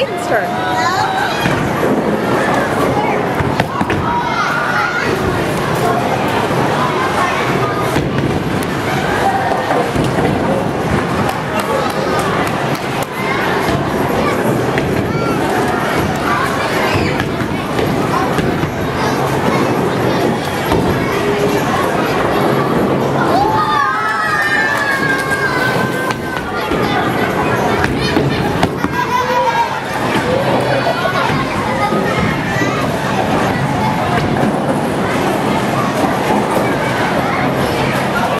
Layton's turn.